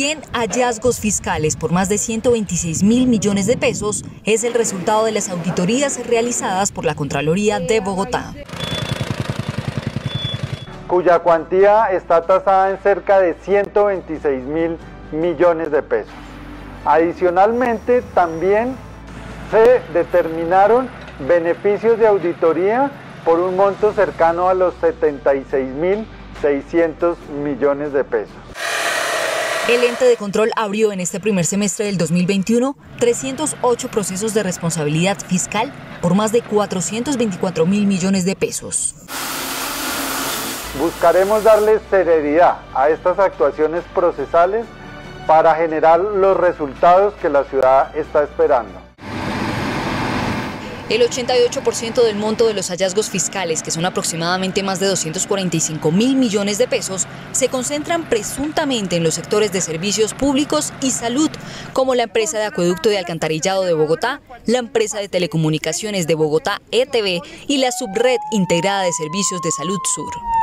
100 hallazgos fiscales por más de 126 mil millones de pesos es el resultado de las auditorías realizadas por la Contraloría de Bogotá. Cuya cuantía está tasada en cerca de 126 mil millones de pesos. Adicionalmente, también se determinaron beneficios de auditoría por un monto cercano a los 76.600 millones de pesos. El ente de control abrió en este primer semestre del 2021 308 procesos de responsabilidad fiscal por más de 424 mil millones de pesos. Buscaremos darle celeridad a estas actuaciones procesales para generar los resultados que la ciudad está esperando. El 88% del monto de los hallazgos fiscales, que son aproximadamente más de 245 mil millones de pesos, se concentran presuntamente en los sectores de servicios públicos y salud, como la empresa de acueducto de alcantarillado de Bogotá, la empresa de telecomunicaciones de Bogotá, ETV, y la subred integrada de servicios de salud sur.